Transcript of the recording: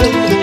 Música